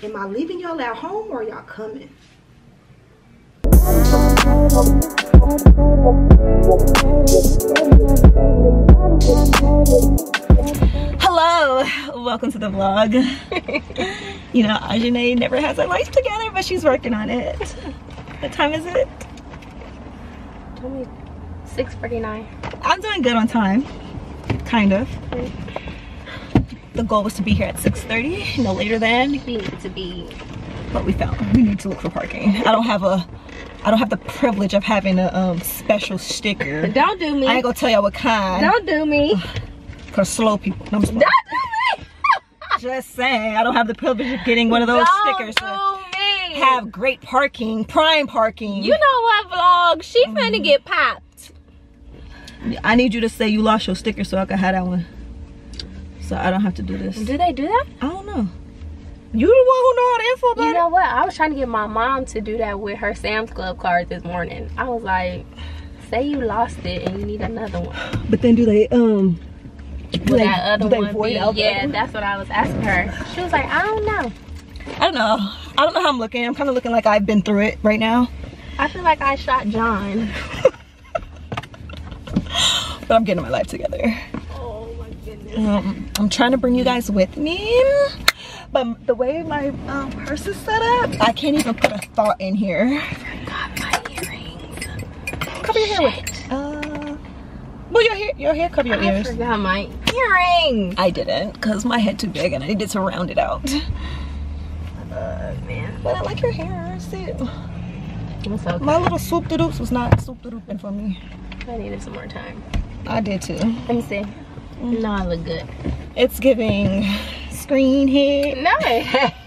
Am I leaving y'all at home or y'all coming? Hello, welcome to the vlog. you know, Ahjinae never has her life together, but she's working on it. What time is it? Tell me 6.49. I'm doing good on time, kind of. Mm. The goal was to be here at 6.30, no later than, We need to be. but we found we need to look for parking. I don't have a, I don't have the privilege of having a um, special sticker. Don't do me. I ain't gonna tell y'all what kind. Don't do me. Cause slow people. No, Don't do me. just saying, I don't have the privilege of getting one of those Don't stickers do me. have great parking, prime parking. You know what, vlog? She finna get popped. I need you to say you lost your sticker so I can have that one. So I don't have to do this. Do they do that? I don't know. You the one who know all the info about You it. know what? I was trying to get my mom to do that with her Sam's Club card this morning. I was like, say you lost it and you need another one. But then do they um do they, that other do they one void be? out Yeah, that's what I was asking her. She was like, I don't know. I don't know. I don't know how I'm looking. I'm kind of looking like I've been through it right now. I feel like I shot John. But I'm getting my life together. Um, I'm trying to bring you guys with me. But the way my um, purse is set up, I can't even put a thought in here. Got my earrings. Cover your hair with it. Uh, well, your hair, your hair cover your I ears. forgot my earrings. I didn't, because my head too big and I needed to round it out. Uh, man. But I like your hair. See, It's okay. my little swoop de doops was not swoop de dooping for me. I needed some more time. I did too. Let me see. No, I look good. It's giving screen head. No.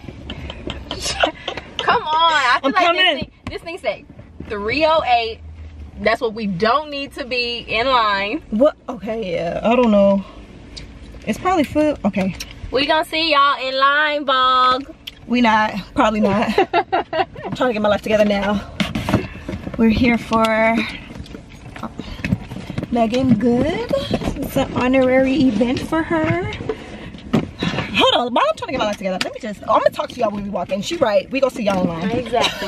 Come on. I feel I'm like this thing, this thing say 308. That's what we don't need to be in line. What? Okay, yeah. I don't know. It's probably food. Okay. We gonna see y'all in line, Vogue. We not. Probably not. I'm trying to get my life together now. We're here for Meagan Good. It's an honorary event for her. Hold on, while I'm trying to get my life together, let me just, I'm gonna talk to y'all when we walk in. She right, we gonna see y'all online. Exactly.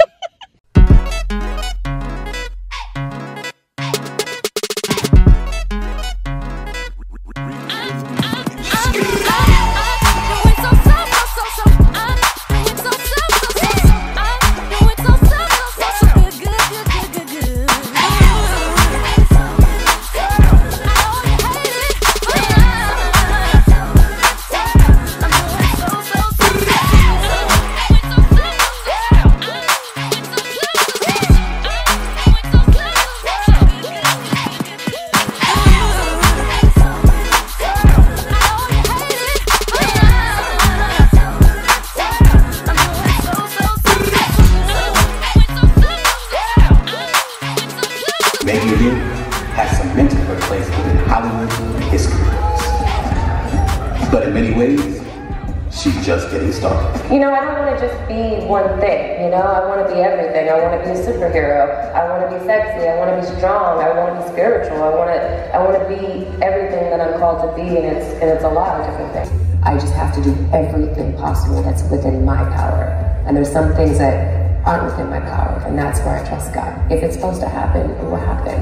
You know, I don't want to just be one thing. You know, I want to be everything. I want to be a superhero. I want to be sexy. I want to be strong. I want to be spiritual. I want to. I want to be everything that I'm called to be, and it's and it's a lot of different things. I just have to do everything possible that's within my power. And there's some things that aren't within my power, and that's where I trust God. If it's supposed to happen, it will happen.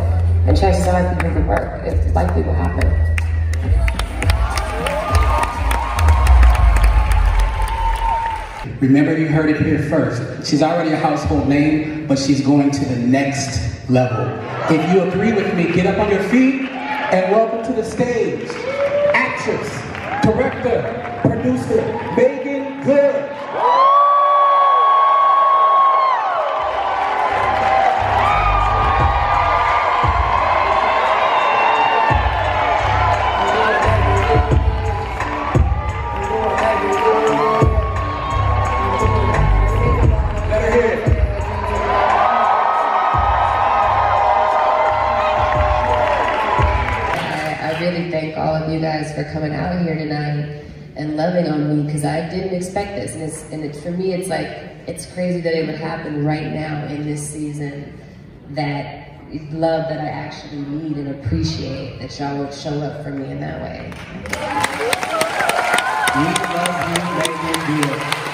And chances are, it will work. It likely will happen. Remember, you heard it here first. She's already a household name, but she's going to the next level. If you agree with me, get up on your feet and welcome to the stage, actress, director, producer, Meagan Good. Coming out here tonight and loving on me because I didn't expect this. And, it's, and it's, for me, it's like, it's crazy that it would happen right now in this season that love that I actually need and appreciate that y'all would show up for me in that way. We love you, Meagan Good.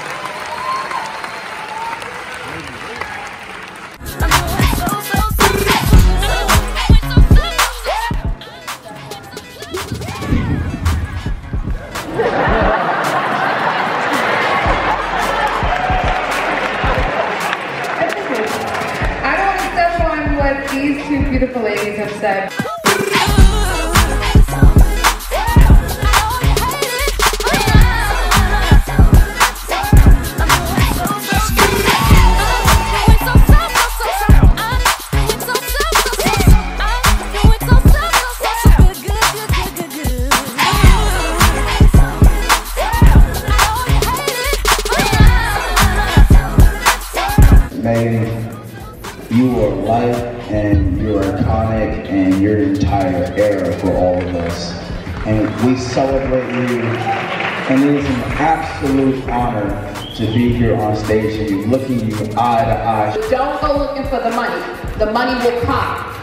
On stage and you looking you eye to eye. Don't go looking for the money. The money will come.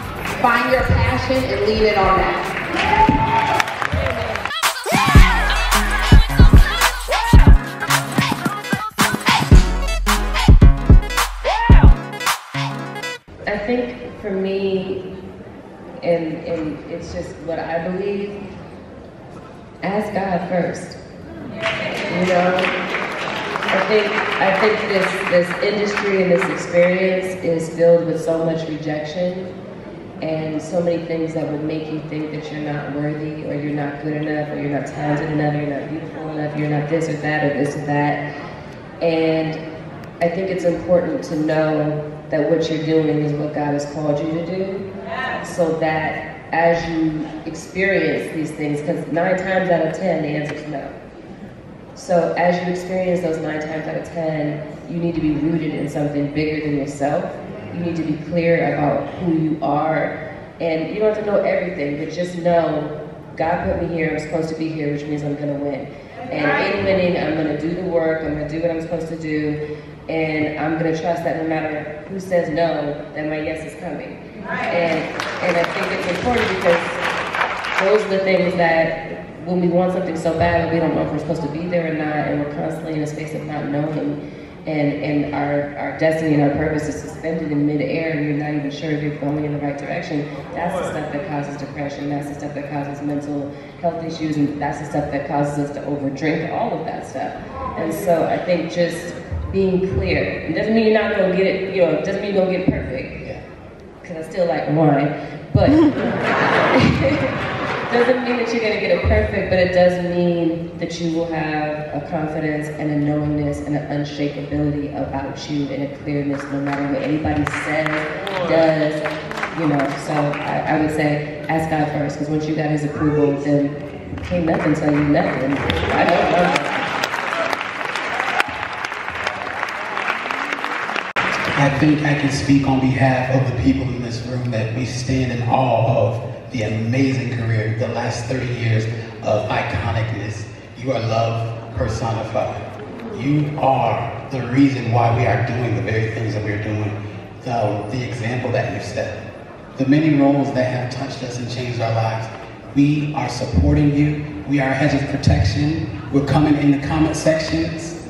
Find your passion and lean it on that. I think for me, and, and it's just what I believe, ask God first. I think I think this this industry and this experience is filled with so much rejection and so many things that would make you think that you're not worthy or you're not good enough or you're not talented enough, or you're not beautiful enough, you're not this or that or this or that. And I think it's important to know that what you're doing is what God has called you to do. So that as you experience these things, because nine times out of ten, the answer is no. So as you experience those nine times out of ten, you need to be rooted in something bigger than yourself. You need to be clear about who you are. And you don't have to know everything, but just know God put me here, I'm supposed to be here, which means I'm gonna win. And in winning, I'm gonna do the work, I'm gonna do what I'm supposed to do, and I'm gonna trust that no matter who says no, that my yes is coming. And and I think it's important because those are the things that when we want something so bad, we don't know if we're supposed to be there or not, and we're constantly in a space of not knowing, and and our, our destiny and our purpose is suspended in midair, and you're not even sure if you're going in the right direction. That's the stuff that causes depression. That's the stuff that causes mental health issues, and that's the stuff that causes us to overdrink. All of that stuff. And so I think just being clear. It doesn't mean you're not gonna get it. You know, it doesn't mean you're gonna get perfect. Because I still like wine, but. doesn't mean that you're going to get it perfect, but it does mean that you will have a confidence and a knowingness and an unshakability about you and a clearness no matter what anybody says, does, you know. So I, I would say ask God first, because once you got his approval, then can't nothing tell you nothing. I don't know. I think I can speak on behalf of the people in this room that we stand in awe of the amazing career, the last 30 years of iconicness. You are love personified. You are the reason why we are doing the very things that we're doing, the, the example that you've set, the many roles that have touched us and changed our lives. We are supporting you. We are a hedge of protection. We're coming in the comment sections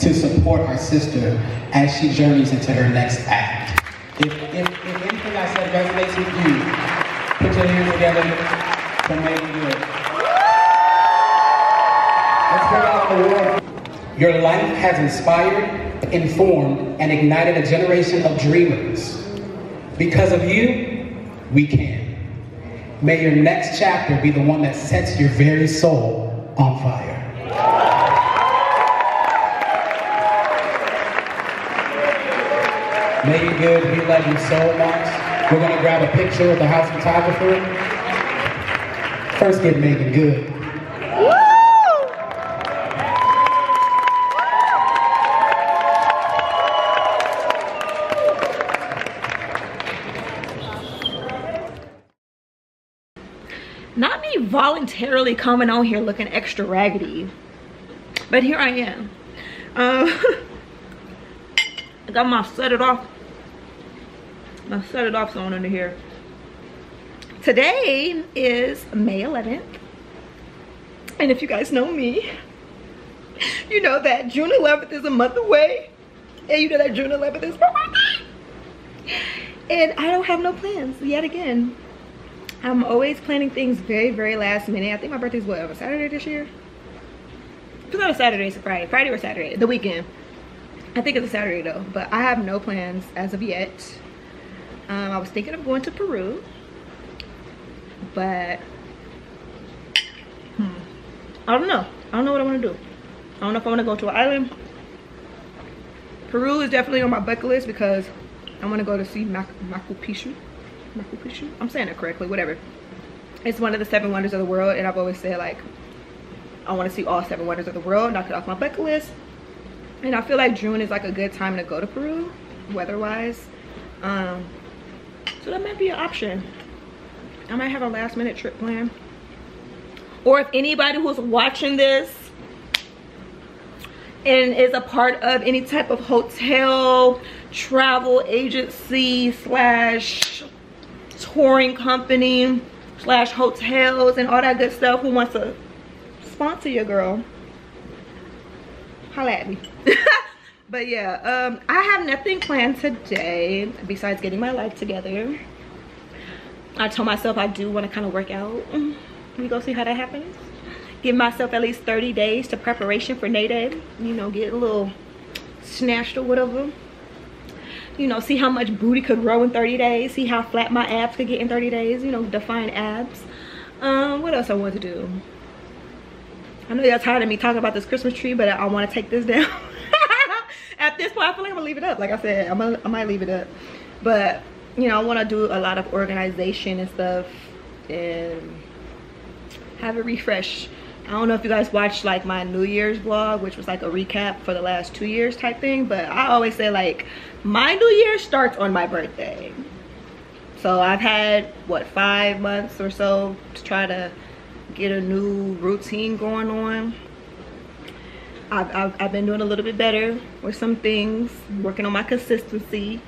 to support our sister as she journeys into her next act. If, if, if anything I said resonates with you, put your hands together. Let's the award. Your life has inspired, informed, and ignited a generation of dreamers. Because of you, we can. May your next chapter be the one that sets your very soul on fire. Meagan Good, we love you so much. We're gonna grab a picture with the house photographer. First get Meagan Good. Not me voluntarily coming on here looking extra raggedy. But here I am. Um, I got my it off. My set it off on under here. Today is May 11th. And if you guys know me, you know that June 11th is a month away. And you know that June 11th is my birthday. And I don't have no plans yet again. I'm always planning things very, very last minute. I think my birthday's what, a Saturday this year? It's not a Saturday, it's a Friday. Friday or Saturday, the weekend. I think it's a Saturday though, but I have no plans as of yet. Um, I was thinking of going to Peru, but hmm, I don't know. I don't know what I want to do. I don't know if I want to go to an island. Peru is definitely on my bucket list because I want to go to see Mac Machu Picchu. Machu Picchu? I'm saying it correctly, whatever. It's one of the seven wonders of the world and I've always said like, I want to see all seven wonders of the world, knock it off my bucket list. And I feel like June is like a good time to go to Peru, weather-wise. Um, so that might be an option. I might have a last minute trip plan. Or if anybody who's watching this and is a part of any type of hotel, travel agency, slash touring company, slash hotels and all that good stuff who wants to sponsor your girl, holla at me. but yeah, um, I have nothing planned today besides getting my life together. I told myself I do want to kind of work out. We go see how that happens give myself at least 30 days to preparation for Day. You know, get a little snatched or whatever. You know, see how much booty could grow in 30 days. See how flat my abs could get in 30 days. You know, define abs. Um, what else I want to do? I know y'all tired of me talking about this Christmas tree, but I, I want to take this down. At this point, I feel like I'm gonna leave it up. Like I said, I'm gonna, I might leave it up. But, you know, I want to do a lot of organization and stuff and have a refresh I don't know if you guys watched like my New Year's vlog, which was like a recap for the last two years type thing, but I always say like my New Year starts on my birthday. So I've had what five months or so to try to get a new routine going on. I've, I've, I've been doing a little bit better with some things, working on my consistency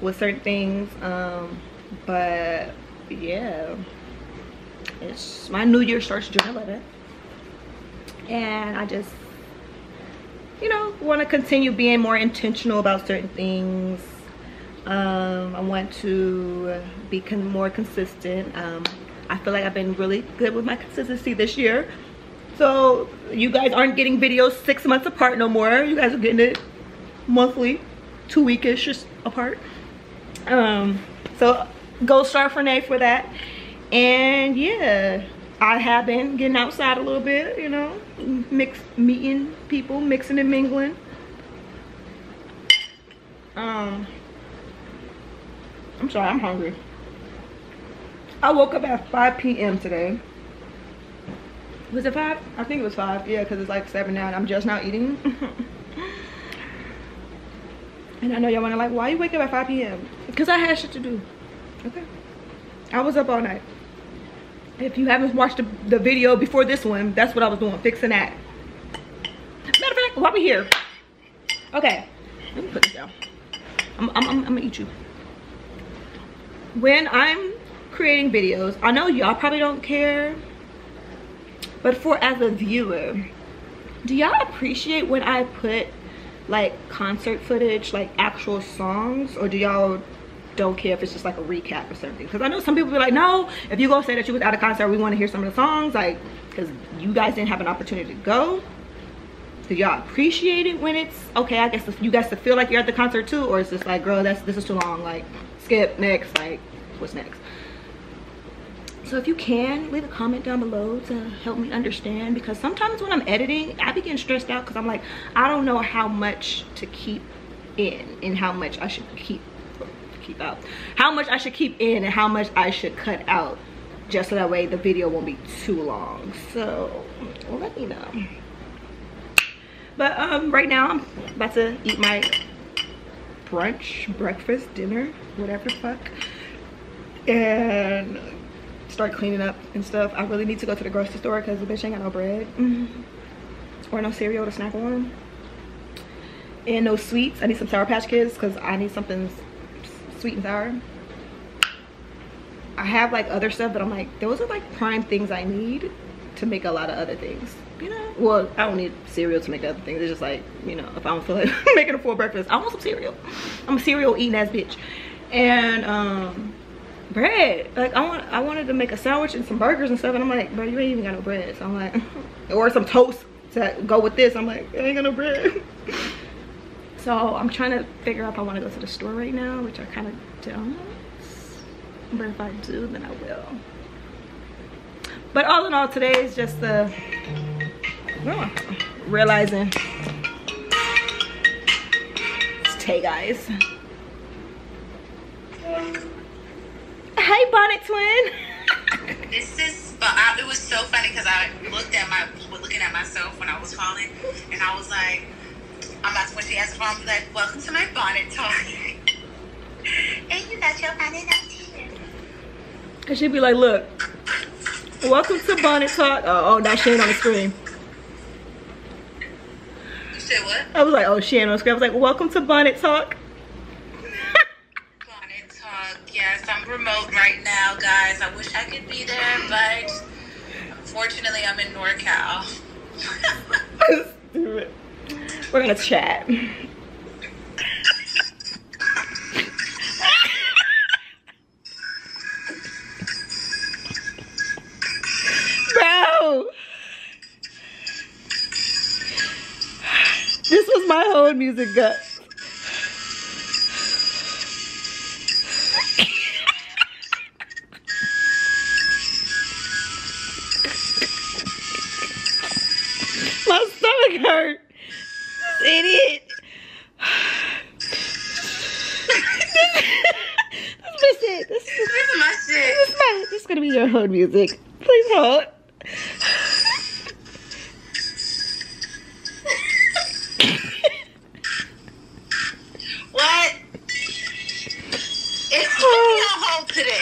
with certain things. Um, but yeah, it's my New Year starts June 11th and I just you know want to continue being more intentional about certain things. Um, I want to be con more consistent. Um, I feel like I've been really good with my consistency this year so you guys aren't getting videos six months apart no more you guys are getting it monthly two weekish just apart um, so go star for Nae for that and yeah I have been getting outside a little bit, you know, mix meeting people, mixing and mingling. Um, I'm sorry, I'm hungry. I woke up at 5 p.m. today. Was it 5? I think it was 5. Yeah, because it's like 7 now and I'm just now eating. and I know y'all want to like, why you wake up at 5 p.m.? Because I had shit to do. Okay. I was up all night if you haven't watched the, the video before this one that's what i was doing fixing that matter of fact while we here okay let me put this down I'm, I'm, I'm, I'm gonna eat you when i'm creating videos i know y'all probably don't care but for as a viewer do y'all appreciate when i put like concert footage like actual songs? Or do y'all don't care if it's just like a recap or something? Because i know some people be like no if you go say that you was at a concert we want to hear some of the songs like because you guys didn't have an opportunity to go. Do y'all appreciate it when it's okay i guess you guys to feel like you're at the concert too? Or is this like girl that's this is too long like skip next like what's next so if you can leave a comment down below to help me understand because sometimes when i'm editing i be getting stressed out because i'm like i don't know how much to keep in and how much i should keep keep out. How much i should keep in and how much i should cut out just so that way the video won't be too long. So let me know. But um right now i'm about to eat my brunch breakfast dinner whatever the fuck. And start cleaning up and stuff i really need to go to the grocery store because the bitch ain't got no bread. Mm -hmm. or no cereal to snack on. And no sweets. I need some sour patch kids because i need something sweet and sour. I have like other stuff but i'm like those are like prime things i need to make a lot of other things. You know? Well i don't need cereal to make other things. It's just like you know if i don't feel like making a full breakfast i want some cereal. I'm a cereal eating ass bitch. And um bread like i want i wanted to make a sandwich and some burgers and stuff and i'm like bro you ain't even got no bread so i'm like or some toast to go with this i'm like i ain't got no bread so i'm trying to figure out if i want to go to the store right now which i kind of don't but if I do, then I will. But all in all, today is just the oh, realizing. It's Tay guys. Hey, bonnet twin. This is, but I, it was so funny because I looked at my, looking at myself when I was falling, and I was like, I'm about to, when she asked for, I'm like, welcome to my bonnet talk. and you got your bonnet up here. And she'd be like, look, welcome to bonnet talk. Uh, oh, oh, now she ain't on the screen. You said what? I was like, oh, she ain't on the screen. I was like, welcome to bonnet talk. Yes, I'm remote right now, guys. I wish I could be there, but unfortunately, I'm in NorCal. We're gonna chat. Bro! This was my whole music gut. Music. Please hold. What? It's put me on hold to this.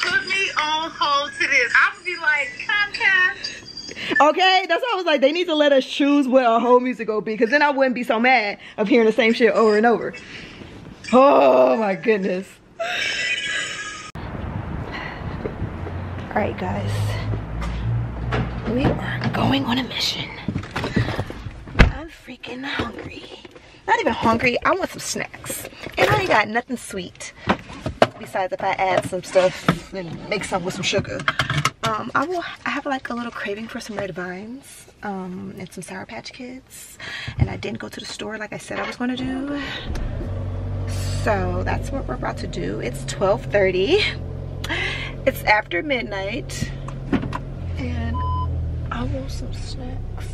Put me on hold to this. I would be like, Comcast. Okay, that's why I was like, they need to let us choose what our whole music will be, because then I wouldn't be so mad of hearing the same shit over and over. Oh my goodness. Alright guys. We are going on a mission. I'm freaking hungry. Not even hungry, I want some snacks. And I ain't got nothing sweet. Besides if I add some stuff and make some with some sugar. Um, I will I have like a little craving for some red vines um, and some Sour Patch Kids. And I didn't go to the store like I said I was gonna do. So that's what we're about to do. It's 12.30. It's after midnight. And I want some snacks.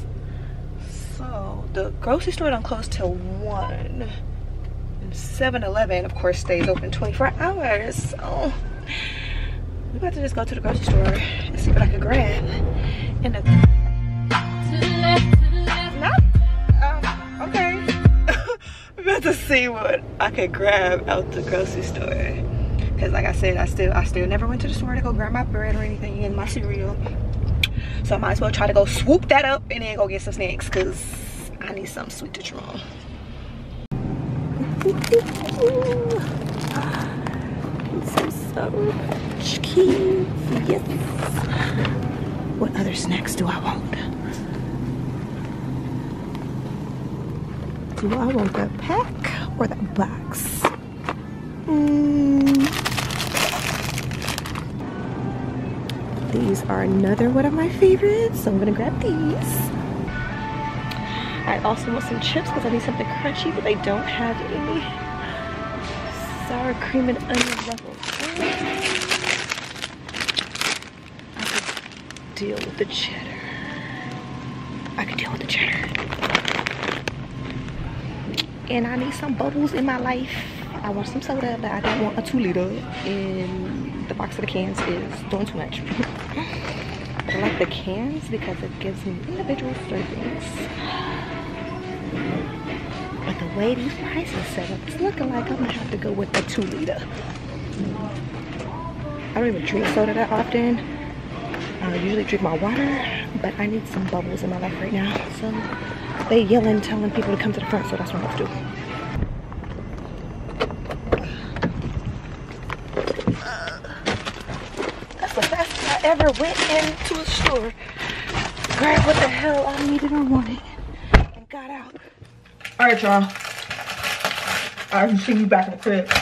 So the grocery store don't close till 1. And 7-Eleven, of course, stays open 24 hours. So I'm about to just go to the grocery store and see what I can grab. The um, okay. About to see what I could grab out the grocery store. Cause like I said, I still I still never went to the store to go grab my bread or anything and my cereal. So I might as well try to go swoop that up and then go get some snacks cause I need something sweet to draw. Some Kids, yes. What other snacks do I want? Do I want the pack or the box? Mm. These are another one of my favorites, so I'm gonna grab these. I also want some chips because I need something crunchy, but they don't have any sour cream and onion ruffles. I deal with the cheddar. I could deal with the cheddar. And I need some bubbles in my life. I want some soda, but I don't want a two liter. And the box of the cans is doing too much. I like the cans because it gives me individual servings. But the way these prices set up, it's looking like I'm gonna have to go with the two liter. I don't even drink soda that often. I usually drink my water, but I need some bubbles in my life right now. So they yelling, telling people to come to the front, so that's what I'm gonna do. That's the fastest I went into a store, grabbed what the hell I needed or wanted, and got out. All right, y'all. I'll see you back in the crib.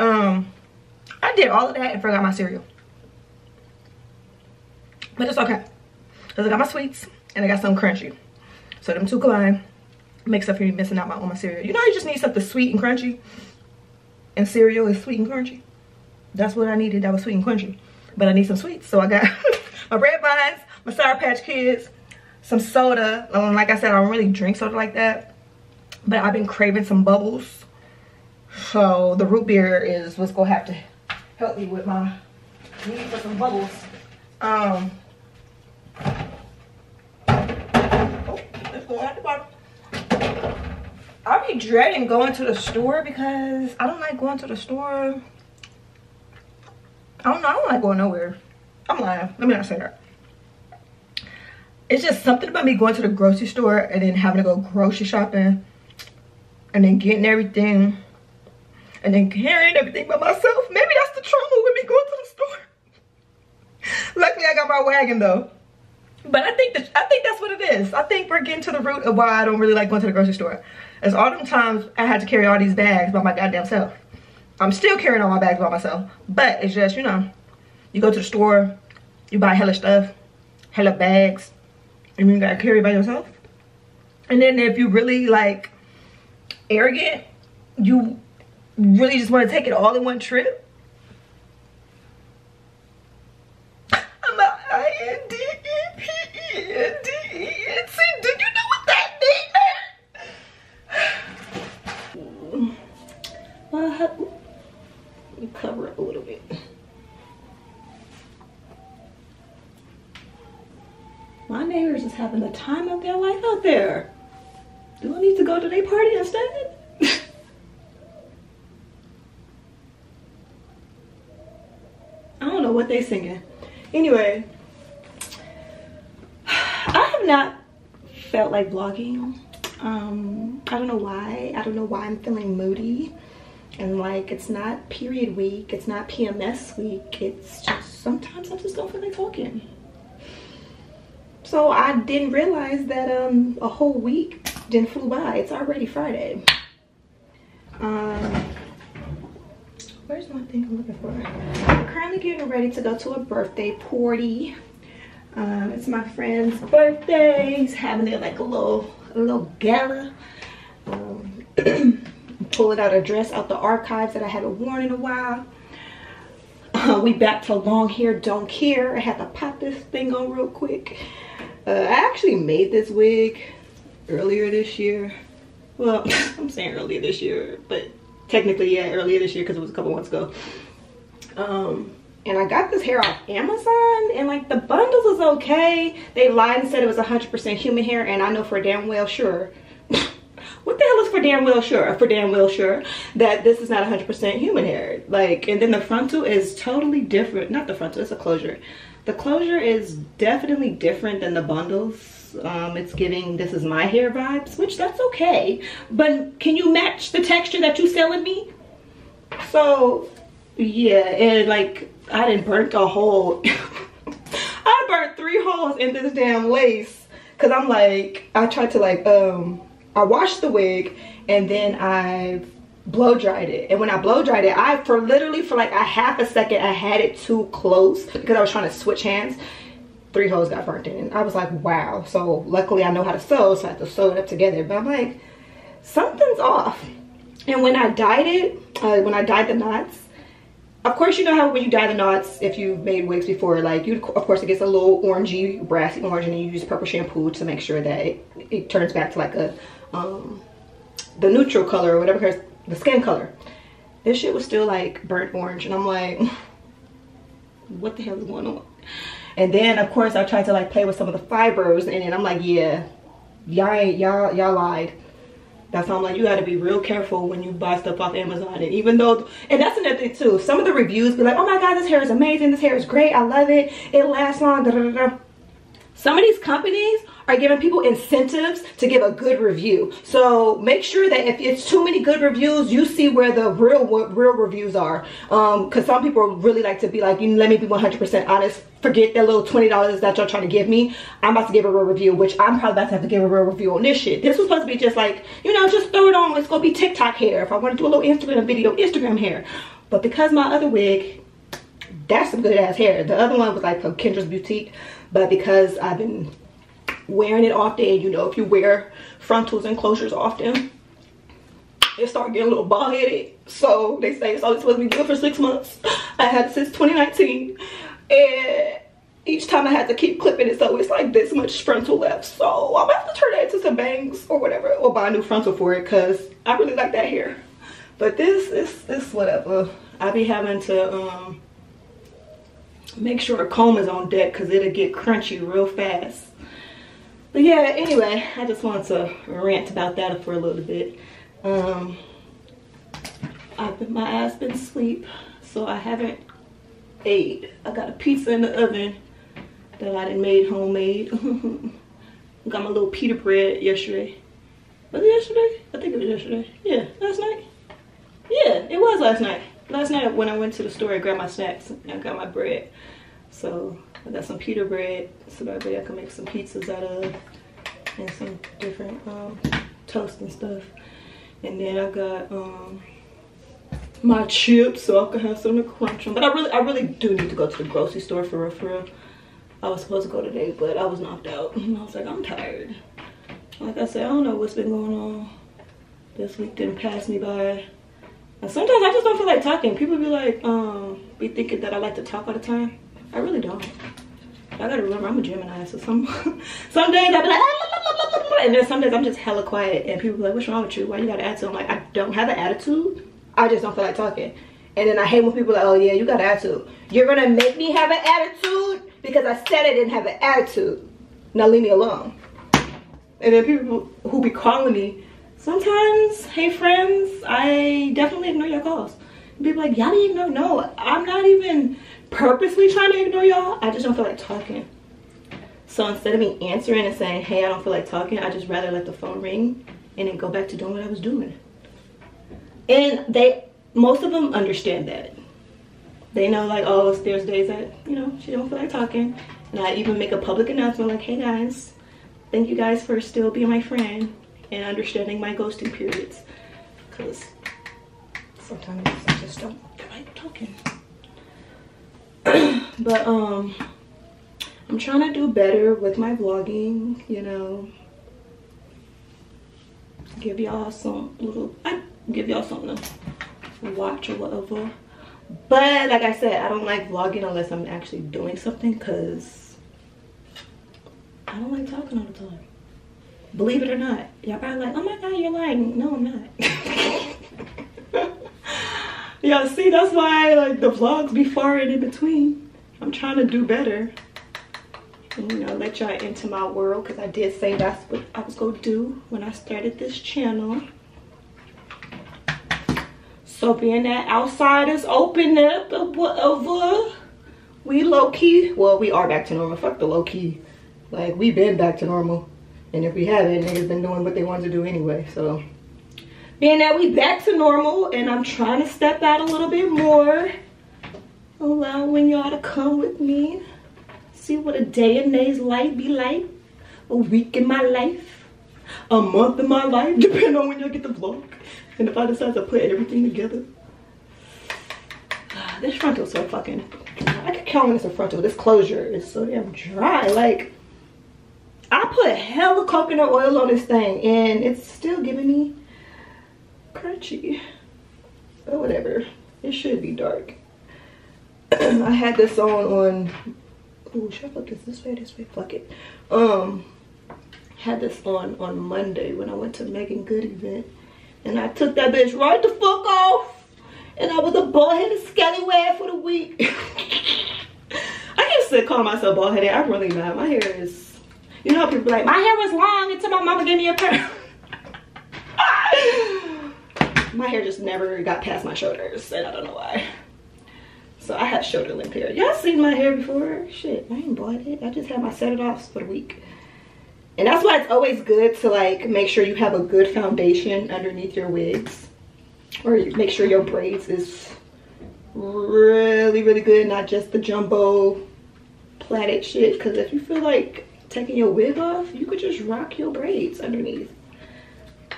Um, I did all of that and forgot my cereal. But it's okay. Because I got my sweets and I got some crunchy. So them two combined makes up for me missing out my, on my cereal. You know you just need something sweet and crunchy? And cereal is sweet and crunchy? that's what I needed. That was sweet and crunchy. But I need some sweets. So I got my red vines, my Sour Patch Kids, some soda. Um, like I said, I don't really drink soda like that. But I've been craving some bubbles. So the root beer is what's gonna have to help me with my need for some bubbles. Um oh. I'll be dreading going to the store because I don't like going to the store. I don't know, I don't like going nowhere. I'm lying. Let me not say that. It's just something about me going to the grocery store and then having to go grocery shopping and then getting everything and then carrying everything by myself. Maybe that's the trauma with me going to the store. Luckily, I got my wagon though. But I think I think that's what it is. I think we're getting to the root of why I don't really like going to the grocery store. It's all them times I had to carry all these bags by my goddamn self. I'm still carrying all my bags by myself. But it's just, you know, you go to the store, you buy hella stuff, hella bags, and you gotta carry by yourself. And then if you really like arrogant, you really just want to take it all in one trip. I'm a I-N-D-E-P-E-N-D-E-N-C. Do you know what that means? Well, let me cover it a little bit. My neighbors is having the time of their life out there. Do I need to go to their party instead? I don't know what they singing. Anyway, I have not felt like vlogging. Um, I don't know why. I don't know why I'm feeling moody. And like, it's not period week. It's not PMS week. It's just, sometimes I just don't feel like talking. So I didn't realize that um, a whole week didn't flew by. It's already Friday. Um, where's my thing I'm looking for? I'm currently getting ready to go to a birthday party. Um, it's my friend's birthday. He's having it like a little, a little gala. Um, pulling out a dress out the archives that I haven't worn in a while. Uh, we back to long hair, don't care. I had to pop this thing on real quick. Uh, I actually made this wig earlier this year. Well, I'm saying earlier this year, but technically, yeah, earlier this year because it was a couple months ago. Um, and I got this hair off Amazon and like the bundles was okay. They lied and said it was 100% human hair and I know for damn well sure. What the hell is for damn well sure? For damn well sure that this is not 100% human hair. Like, and then the frontal is totally different. Not the frontal, it's a closure. The closure is definitely different than the bundles. Um, it's giving this is my hair vibes, which that's okay. But can you match the texture that you're selling me? So yeah, and like I didn't burnt a hole. I burnt three holes in this damn lace. Cause I'm like, I tried to like, um, I washed the wig and then I blow dried it. And when I blow dried it, I, for literally for like a half a second, I had it too close because I was trying to switch hands. Three holes got burnt in. And I was like, wow. So luckily I know how to sew, so I had to sew it up together. But I'm like, something's off. And when I dyed it, uh, when I dyed the knots, of course, you know how when you dye the knots, if you've made wigs before, like you, of course, it gets a little orangey, brassy orange, and you use purple shampoo to make sure that it, it turns back to like a, um, the neutral color or whatever, the skin color. This shit was still like burnt orange, and I'm like, what the hell is going on? And then, of course, I tried to like play with some of the fibers, and I'm like, yeah, y'all y'all y'all lied. That's why I'm like, you gotta be real careful when you buy stuff off Amazon. And even though, and that's another thing too, some of the reviews be like, oh my God, this hair is amazing. This hair is great. I love it. It lasts long. Da, da, da. Some of these companies are giving people incentives to give a good review. So make sure that if it's too many good reviews, you see where the real real reviews are. Um, Cause some people really like to be like, you let me be 100% honest. Forget that little $20 that y'all trying to give me. I'm about to give a real review, which I'm probably about to have to give a real review on this shit. This was supposed to be just like, you know, just throw it on. It's going to be TikTok hair. If I want to do a little Instagram video, Instagram hair. But because my other wig, that's some good ass hair. The other one was like from Kendra's Boutique. But because I've been wearing it often, you know, if you wear frontals and closures often, it started getting a little bald headed. So they say it's only supposed to be good for six months. I had since 2019. And each time I had to keep clipping it so it's like this much frontal left. So I'm gonna have to turn that into some bangs or whatever or buy a new frontal for it because I really like that hair. But this is this whatever. I be having to um make sure a comb is on deck because it'll get crunchy real fast. But yeah, anyway, I just wanted to rant about that for a little bit. Um, I've been, my ass been asleep, so I haven't ate. I got a pizza in the oven that I done made homemade. got my little pita bread yesterday. Was it yesterday? I think it was yesterday. Yeah, last night. Yeah, it was last night. Last night when I went to the store I grabbed my snacks, and I got my bread. So I got some pita bread so that way I can make some pizzas out of and some different um, toast and stuff. And then I got um, my chips so I can have something to crunch on. But I really, I really do need to go to the grocery store for real, for real. I was supposed to go today, but I was knocked out. And I was like, I'm tired. Like I said, I don't know what's been going on. This week didn't pass me by. And sometimes I just don't feel like talking. People be like, um, be thinking that I like to talk all the time. I really don't. I gotta remember I'm a Gemini, so some some days I'll be like, and then some days I'm just hella quiet, and people be like, "What's wrong with you? Why you got an attitude?" I'm like, I don't have an attitude. I just don't feel like talking. And then I hate when people are like, "Oh yeah, you got an attitude. You're gonna make me have an attitude because I said I didn't have an attitude. Now leave me alone." And then people who be calling me, sometimes, hey friends, I definitely ignore your calls. People like, y'all didn't ignore. No, I'm not even purposely trying to ignore y'all. I just don't feel like talking. So instead of me answering and saying, hey, I don't feel like talking, I just rather let the phone ring and then go back to doing what I was doing. And they, most of them understand that. They know like, oh, there's days that, you know, she don't feel like talking. And I even make a public announcement like, hey guys, thank you guys for still being my friend and understanding my ghosting periods. Because sometimes I just don't feel like talking. but um I'm trying to do better with my vlogging, you know. Give y'all some little I give y'all something to watch or whatever. But like I said, I don't like vlogging unless I'm actually doing something because I don't like talking all the time. Believe it or not. Y'all probably like, oh my god, you're lying. No, I'm not. yeah, see, that's why like the vlogs be far in between. I'm trying to do better. And, you know, let y'all into my world because I did say that's what I was gonna do when I started this channel. So being that outside is open up or whatever, we low key, well, we are back to normal. Fuck the low key. Like we been back to normal. And if we haven't, niggas been doing what they wanted to do anyway. So being that we back to normal and I'm trying to step out a little bit more allowing y'all to come with me see what a day in day's life be like a week in my life a month in my life depending on when y'all get the vlog and if I decide to put everything together this frontal is so fucking I can count it's a frontal this closure is so damn dry like I put hella coconut oil on this thing and it's still giving me crunchy. But whatever. It should be dark. I had this on on oh should I put this this way this way fuck it um had this on on Monday when I went to Meagan Good event and I took that bitch right the fuck off and I was a bald-headed scallywag for the week I to call myself bald-headed I'm really not my hair is you know people like my hair was long until my mama gave me a perm. my hair just never got past my shoulders and I don't know why. So I have shoulder length hair. Y'all seen my hair before? Shit, I ain't bought it. I just had my set it off for the week. And that's why it's always good to like make sure you have a good foundation underneath your wigs. Or make sure your braids is really, really good. Not just the jumbo plaited shit. Because if you feel like taking your wig off, you could just rock your braids underneath.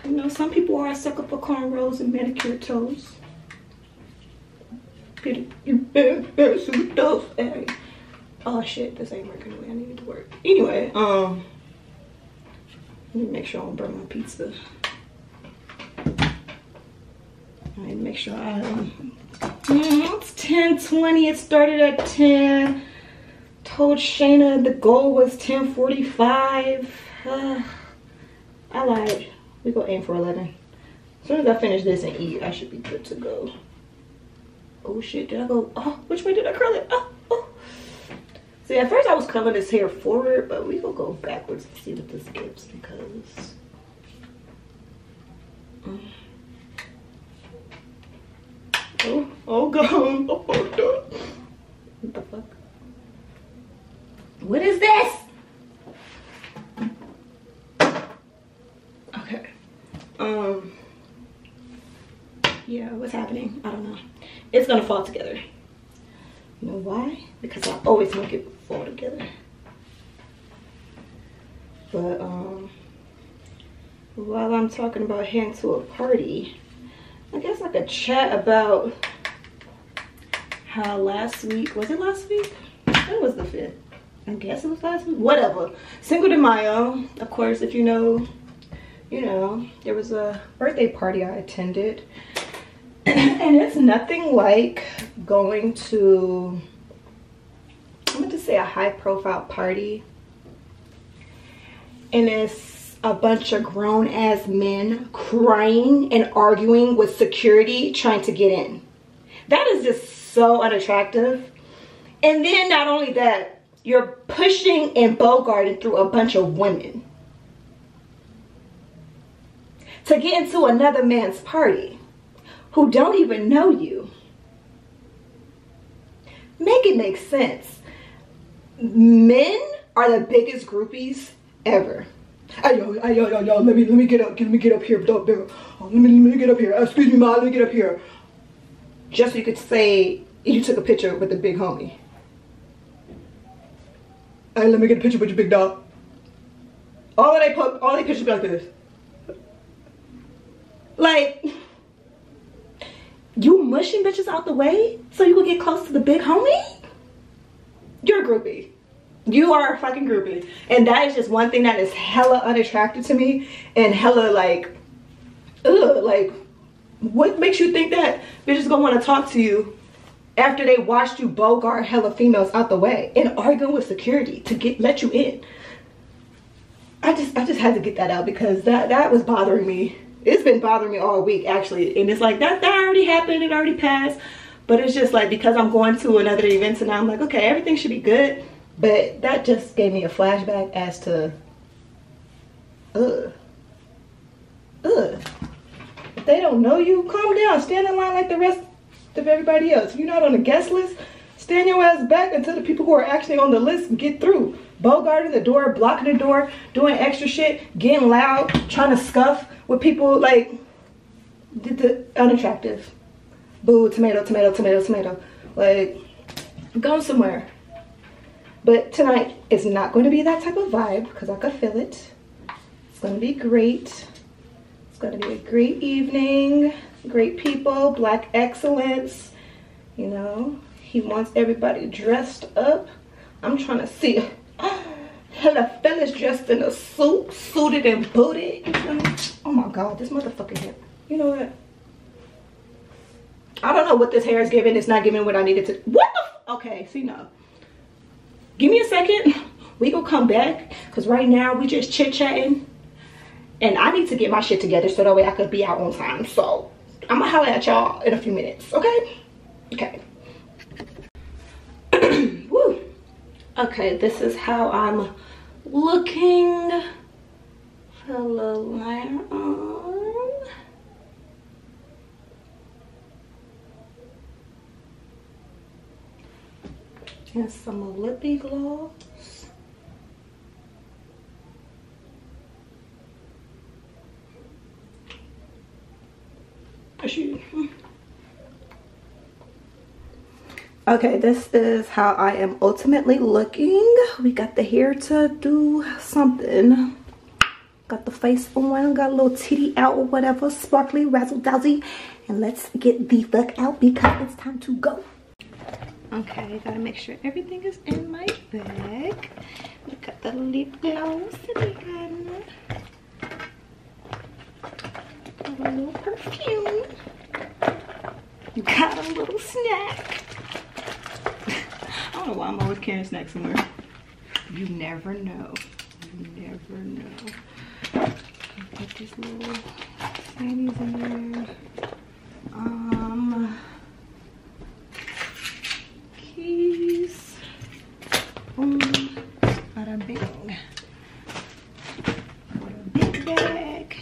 You know, some people are a sucker for cornrows and manicured toes. Oh shit, this ain't working the way I need it to work. Anyway, um, let me make sure I don't burn my pizza. I need to make sure I um, mm, it's 10 20 it started at 10 told Shayna the goal was 1045 uh, I lied. We go aim for 11 as soon as I finish this and eat I should be good to go. Oh shit. Did I go? Oh which way did I curl it? Oh, oh. see at first I was curling this hair forward but we gonna go backwards and see what this gives because mm. Oh, oh god. Oh, god. What the fuck? What is this? Okay. Um. Yeah, what's happening? I don't know. It's gonna fall together. You know why? Because I always make it fall together. But, um, while I'm talking about heading to a party, I guess like a chat about how last week, was it last week? When was the 5th? I guess it was last week. Whatever. Cinco de Mayo, of course, if you know, you know, there was a birthday party I attended. and it's nothing like going to, I'm going to say a high profile party. And it's a bunch of grown ass men crying and arguing with security trying to get in. That is just so unattractive. And then not only that, you're pushing and bogarting through a bunch of women to get into another man's party who don't even know you. Make it make sense. Men are the biggest groupies ever. Hey yo, yo, yo, yo, let me let me get up, let me get up here, oh, let me let me get up here. Excuse me, ma, let me get up here. Just so you could say you took a picture with the big homie. Hey, let me get a picture with your big dog. All of they put, all they pictures be like this. Like, you mushing bitches out the way so you can get close to the big homie? You're a groupie. You are a fucking groupie. And that is just one thing that is hella unattractive to me and hella like ugh like what makes you think that bitches gonna want to talk to you after they watched you bogart hella females out the way and arguing with security to get let you in? I just i just had to get that out because that that was bothering me it's been bothering me all week actually and it's like that that already happened it already passed but it's just like because i'm going to another event and i'm like okay everything should be good but that just gave me a flashback as to, ugh, ugh. If they don't know you, calm down. Stand in line like the rest of everybody else. If you're not on the guest list, stand your ass back until the people who are actually on the list get through. Bogarting the door, blocking the door, doing extra shit, getting loud, trying to scuff with people like the, unattractive. Boo, tomato, tomato, tomato, tomato. Like, go somewhere. But tonight is not going to be that type of vibe because I could feel it. It's going to be great. It's going to be a great evening. Great people, black excellence. You know, he wants everybody dressed up. I'm trying to see. Hella fellas dressed in a suit, suited and booted. Oh my God, this motherfucking hair. You know what? I don't know what this hair is giving. It's not giving what I needed to. What the? okay, see, no give me a second we gonna come back because right now we just chit-chatting and i need to get my shit together so that way i could be out on time so i'm gonna holler at y'all in a few minutes okay okay okay this is how i'm looking. Put a liner on and some lippy gloss. Okay, this is how I am ultimately looking. We got the hair to do something. Got the face on, got a little titty out or whatever, sparkly, razzle dazzle. And let's get the fuck out because it's time to go. Okay, gotta make sure everything is in my bag. We got the lip gloss we got a little perfume. Got a little snack. I don't know why I'm always carrying snacks somewhere. You never know. You never know. Put these little panties in there. Um, keys. Boom. Bada bing. What a big bag.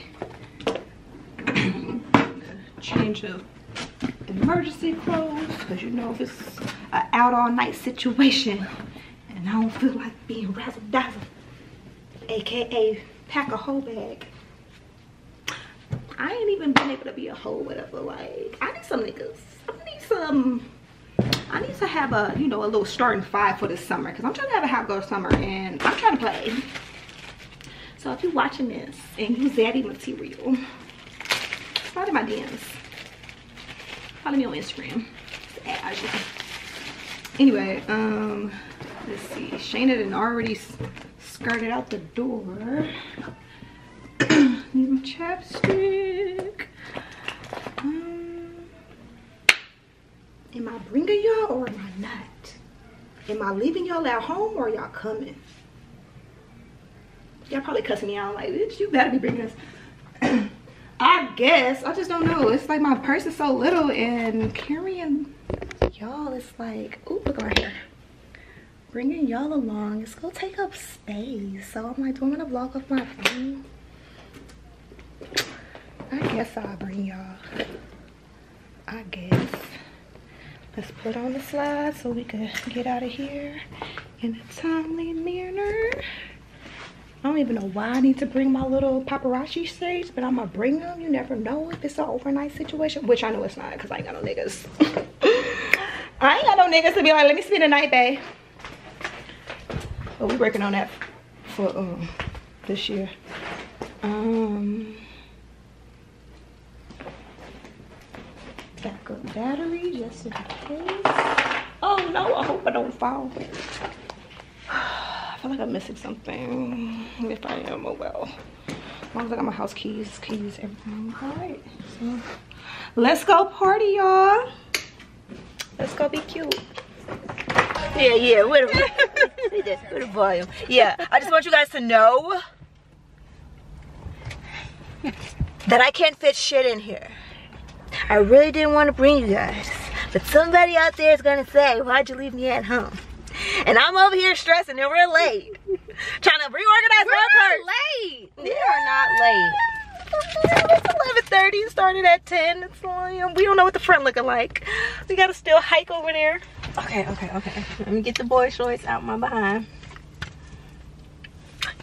Change of emergency clothes because you know if it's an out all night situation and I don't feel like being razzle dazzle, aka pack a whole bag. I ain't even been able to be a hoe, whatever. Like, I need some niggas. I need some. I need to have a, you know, a little starting five for this summer because I'm trying to have a hot girl summer and I'm trying to play. So if you're watching this and you zaddy material, slide in my DMs. Follow me on Instagram. Anyway, um, let's see. Shayna had already skirted out the door. Need my chapstick. Um, am I bringing y'all or am I not? Am I leaving y'all at home or y'all coming? Y'all probably cussing me out like, bitch, you better be bringing us. I guess. I just don't know. It's like my purse is so little and carrying y'all it's like, ooh, look right here. Bringing y'all along, it's gonna take up space. So I'm like, do I want to vlog off my phone? I guess I'll bring y'all. I guess. Let's put on the slide so we can get out of here in a timely manner. I don't even know why I need to bring my little paparazzi shades, but I'm gonna bring them. You never know if it's an overnight situation, which I know it's not because I ain't got no niggas. I ain't got no niggas to be like, let me spend the night, babe. But we working on that for um this year. Um backup battery just in case. Oh no, I hope I don't fall. I feel like I'm missing something. If I am, oh well. As long as I got my house keys, keys, everything. All right, so let's go party, y'all. Let's go be cute. Yeah, yeah, where the, where the volume? Yeah, I just want you guys to know that I can't fit shit in here. I really didn't want to bring you guys, but somebody out there is gonna say, why'd you leave me at home? And I'm over here stressing and we're late. Trying to reorganize we're my not late. We are not late. It's 11.30, started at 10. It's we don't know what the front looking like. We gotta still hike over there. Okay, okay, okay. Let me get the boy shorts out my behind.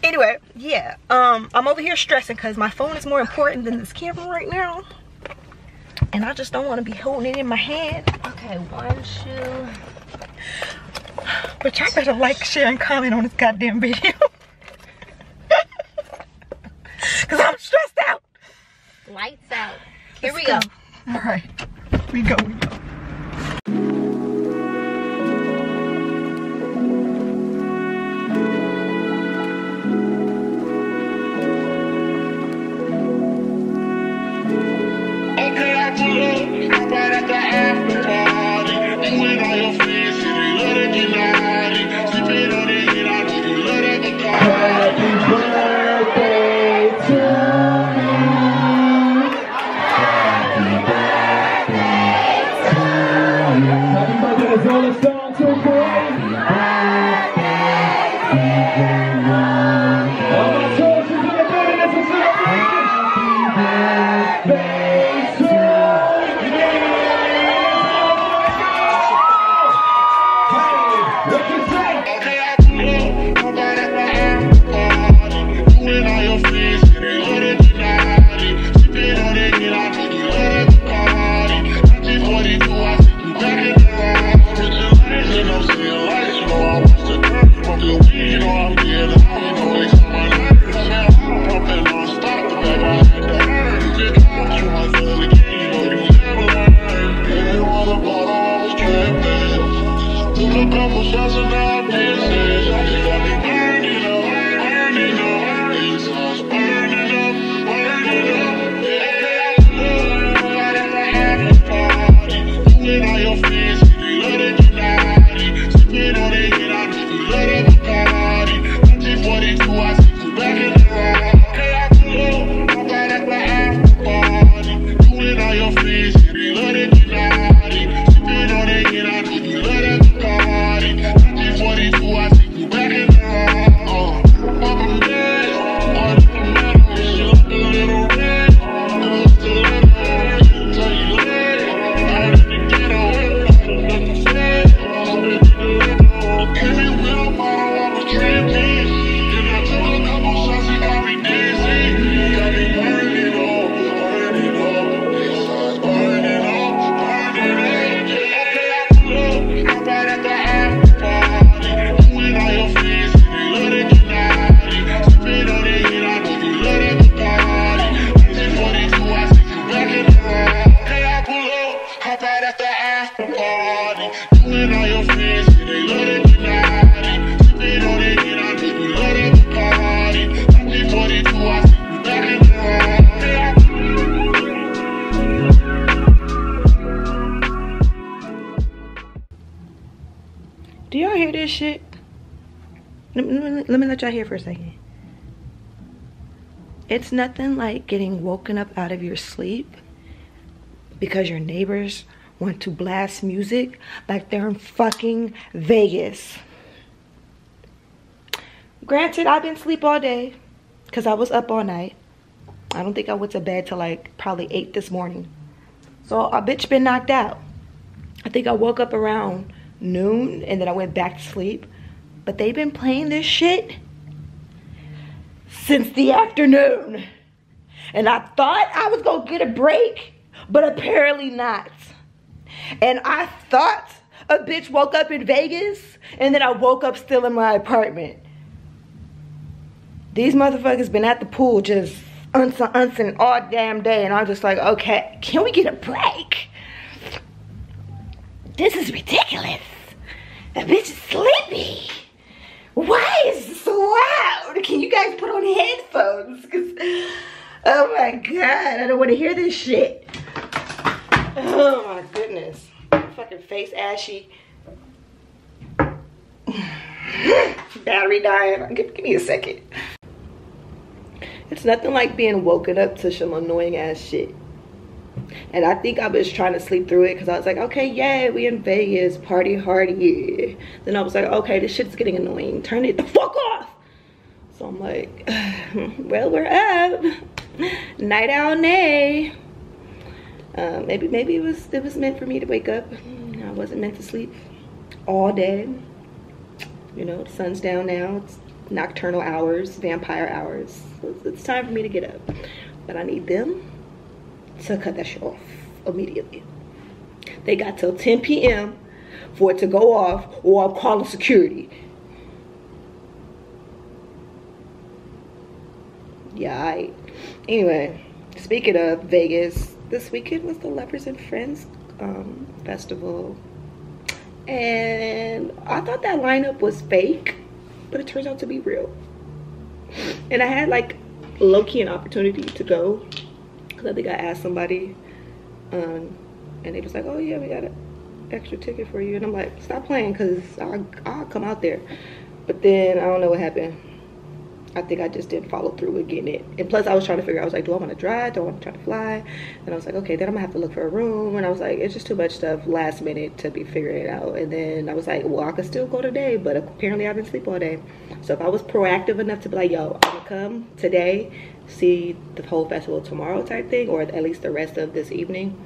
Anyway, yeah, um, I'm over here stressing because my phone is more important than this camera right now. And I just don't want to be holding it in my hand. Okay, one shoe. But y'all better like, share, and comment on this goddamn video. Because I'm stressed out. Lights out. Here Let's we go. All right. We go, we go. For a second. It's nothing like getting woken up out of your sleep because your neighbors want to blast music like they're in fucking Vegas. Granted, I've been asleep all day because I was up all night. I don't think I went to bed till like probably 8 this morning. So a bitch been knocked out. I think I woke up around noon and then I went back to sleep. But they've been playing this shit since the afternoon. And I thought I was gonna get a break, but apparently not. And I thought a bitch woke up in Vegas and then I woke up still in my apartment. These motherfuckers been at the pool just unsing, unsing all damn day and I'm just like, okay, can we get a break? This is ridiculous. The bitch is sleepy. Why is it so loud? Can you guys put on headphones? Cause, oh my god, I don't want to hear this shit. Oh my goodness. Fucking face ashy. Battery dying. Give, give me a second. It's nothing like being woken up to some annoying ass shit. And I think I was trying to sleep through it because I was like, okay, yeah, we in Vegas, party hard, yeah. Then I was like, okay, this shit's getting annoying. Turn it the fuck off. So I'm like, well, we're up. Night owl Nae. Uh, maybe maybe it was it was meant for me to wake up. I wasn't meant to sleep all day. You know, the sun's down now. It's nocturnal hours, vampire hours. It's time for me to get up. But I need them to cut that shit off immediately. They got till 10 p.m. for it to go off or I'm calling security. Yeah, I, anyway, speaking of Vegas, this weekend was the Lovers and Friends um, festival. And I thought that lineup was fake, but it turns out to be real. And I had like low-key an opportunity to go because I think I asked somebody um, and they was like, oh yeah, we got an extra ticket for you. And I'm like, stop playing because I'll, I'll come out there. But then I don't know what happened. I think I just didn't follow through with getting it. And plus I was trying to figure out, I was like, do I want to drive? Do I want to try to fly? And I was like, okay, then I'm gonna have to look for a room. And I was like, it's just too much stuff last minute to be figuring it out. And then I was like, well, I could still go today, but apparently I've been sleep all day. So if I was proactive enough to be like, yo, I'm gonna come today, see the whole festival tomorrow type thing, or at least the rest of this evening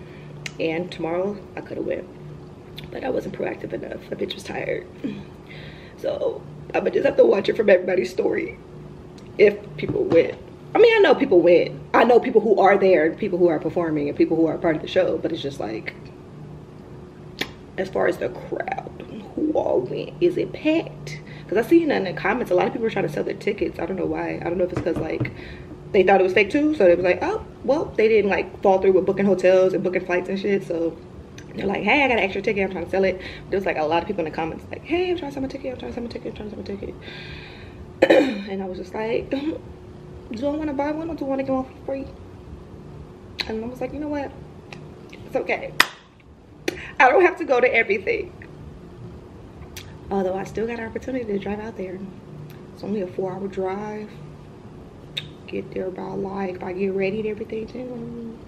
and tomorrow, I could have went. But I wasn't proactive enough. The bitch was tired. So I'm gonna just have to watch it from everybody's story if people went. I mean, I know people went. I know people who are there, and people who are performing, and people who are part of the show. But it's just like, as far as the crowd, who all went? Is it packed? Because I see in the comments, a lot of people are trying to sell their tickets. I don't know why. I don't know if it's because like they thought it was fake too, so they was like, oh, well, they didn't like fall through with booking hotels and booking flights and shit. So they're like, hey, I got an extra ticket. I'm trying to sell it. There's like a lot of people in the comments like, hey, I'm trying to sell my ticket. I'm trying to sell my ticket. I'm trying to sell my ticket. and I was just like, do I want to buy one or do I want to get one for free? And I was like, you know what? It's okay. I don't have to go to everything. Although I still got an opportunity to drive out there. It's only a four hour drive. Get there about like, if I get ready and everything,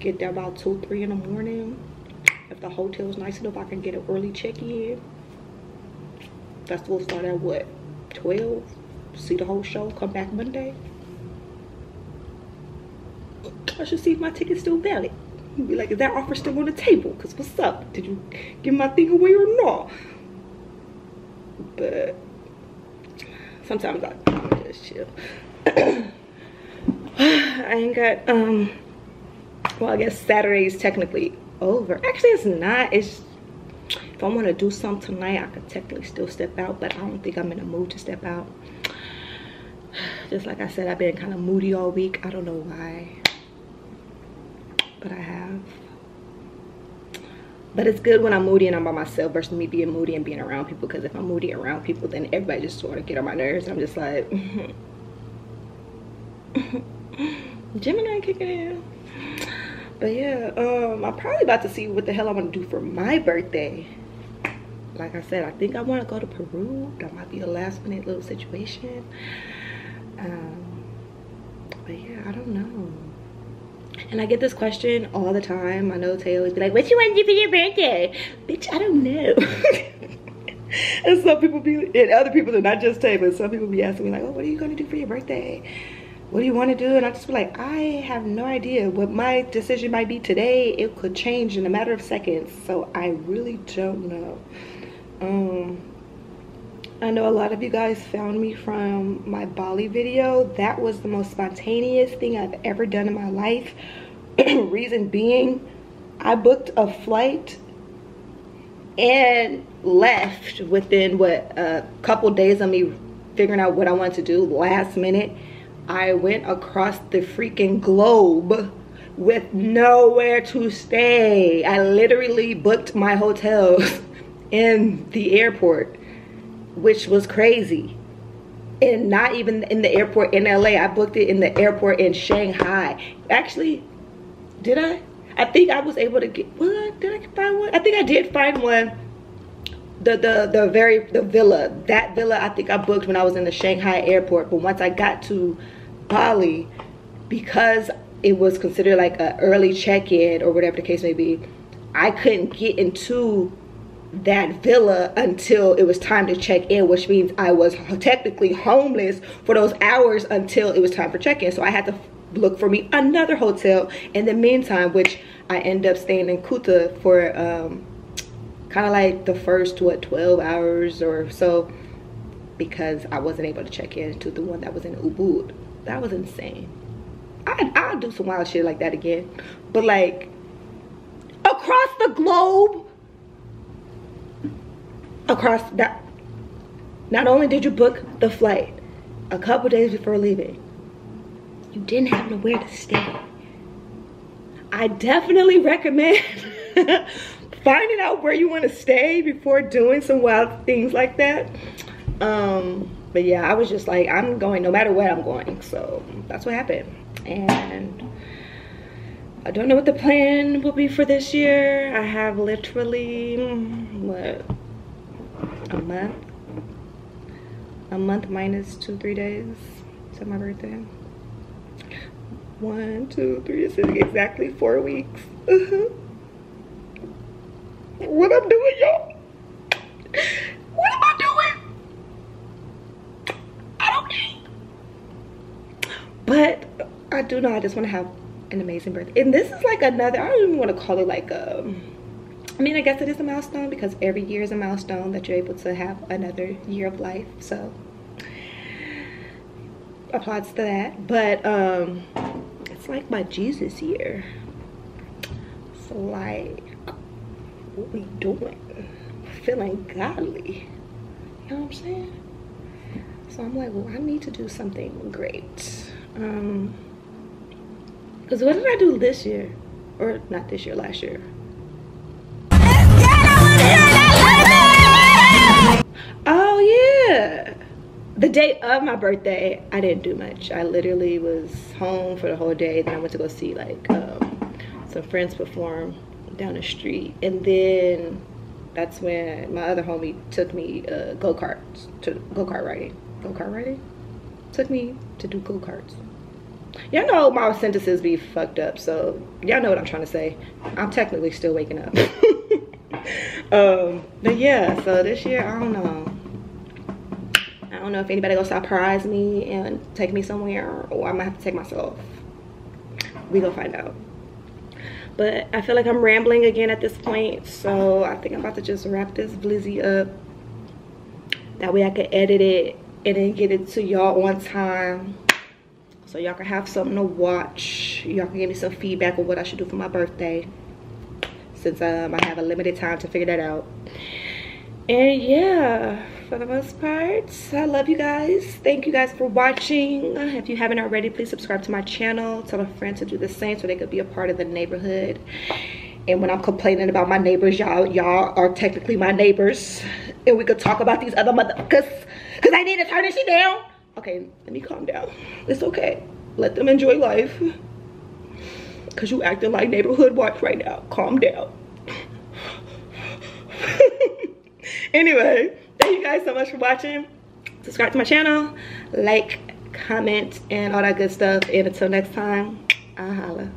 get there about two, three in the morning. If the hotel's nice enough, I can get an early check-in. Festival start at what? 12? See the whole show, come back Monday. I should see if my ticket's still valid. You'd be like, is that offer still on the table? Cause what's up? Did you give my thing away or not? But sometimes I I just chill. I ain't got um well I guess Saturday is technically over. Actually it's not. It's if I want to do something tonight, I could technically still step out, but I don't think I'm in a mood to step out. Just like I said, I've been kind of moody all week. I don't know why, but I have. But it's good when I'm moody and I'm by myself versus me being moody and being around people. Because if I'm moody around people, then everybody just sort of get on my nerves. I'm just like, Gemini kicking in. But yeah, um, I'm probably about to see what the hell I'm gonna do for my birthday. Like I said, I think I want to go to Peru. That might be a last minute little situation. Um, but yeah, I don't know. And I get this question all the time. I know Tay always be like, what you want to do for your birthday? Bitch, I don't know. and some people be, and other people, do not just Tay, but some people be asking me like, oh, what are you going to do for your birthday? What do you want to do? And I just be like, I have no idea. What my decision might be today, it could change in a matter of seconds. So I really don't know. Um, I know a lot of you guys found me from my Bali video. That was the most spontaneous thing I've ever done in my life. Reason being, I booked a flight and left within what a couple days of me figuring out what I wanted to do last minute. I went across the freaking globe with nowhere to stay. I literally booked my hotels in the airport, which was crazy. And not even in the airport in LA. I booked it in the airport in Shanghai. Actually, did I? I think I was able to get what did I find one? I think I did find one. The the the very the villa. That villa I think I booked when I was in the Shanghai airport. But once I got to Bali, because it was considered like an early check-in or whatever the case may be, I couldn't get into that villa until it was time to check in, which means I was technically homeless for those hours until it was time for check-in. So I had to look for me another hotel in the meantime, which I ended up staying in Kuta for um, kind of like the first, what, 12 hours or so because I wasn't able to check in to the one that was in Ubud. That was insane. I, I'll do some wild shit like that again. But like, across the globe, across that not only did you book the flight a couple days before leaving you didn't have nowhere to stay. I definitely recommend finding out where you want to stay before doing some wild things like that. Um but yeah i was just like i'm going no matter what i'm going so that's what happened. And I don't know what the plan will be for this year. I have literally, what, a month. A month minus two three days. To my birthday? One two three. This is exactly four weeks. What i'm doing y'all? What am i doing? I don't know. But i do know i just want to have an amazing birthday. And this is like another i don't even want to call it like a I mean, I guess it is a milestone because every year is a milestone that you're able to have another year of life. So, applauds to that. But um, it's like my Jesus year. So, like, what we doing? Feeling godly. You know what I'm saying? So I'm like, well, I need to do something great. Um, Because what did I do this year? Or not this year, last year. Yeah. The day of my birthday, I didn't do much. I literally was home for the whole day. Then I went to go see like um, some friends perform down the street. And then that's when my other homie took me uh, go-karts, to go-kart riding. Go-kart riding? Took me to do go-karts. Y'all know my sentences be fucked up, so y'all know what I'm trying to say. I'm technically still waking up. um, but yeah, so this year, I don't know. I don't know if anybody gonna surprise me and take me somewhere or I'm gonna have to take myself. We gonna find out. But I feel like I'm rambling again at this point, so I think I'm about to just wrap this blizzy up. That way I can edit it and then get it to y'all on time so y'all can have something to watch y'all can give me some feedback on what i should do for my birthday since um, i have a limited time to figure that out and yeah for the most part i love you guys. Thank you guys for watching. If you haven't already please subscribe to my channel. Tell a friend to do the same so they could be a part of the Naeborhood. And when i'm complaining about my neighbors y'all y'all are technically my neighbors. And we could talk about these other motherfuckers because i need to turn this shit down. Okay let me calm down. It's okay. Let them enjoy life. Because you acting like neighborhood watch right now. Calm down anyway, thank you guys so much for watching. Subscribe to my channel, like, comment, and all that good stuff. And until next time, I'll holla.